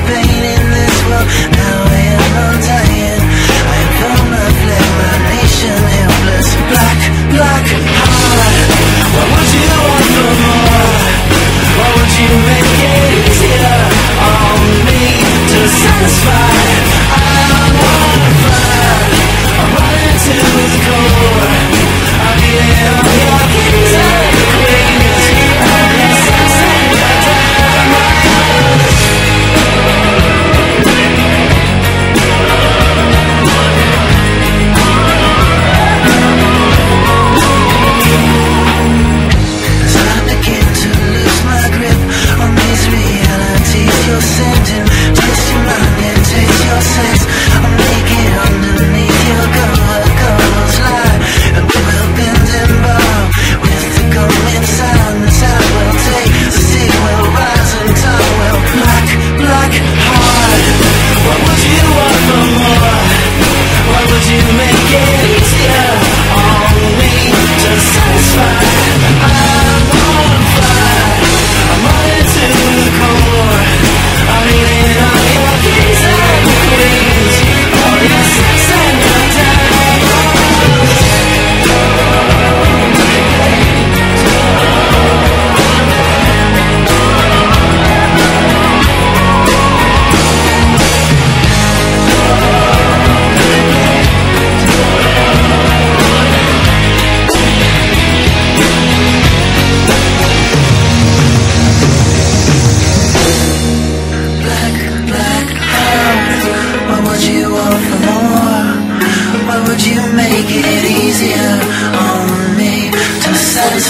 pain in this world.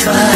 fly.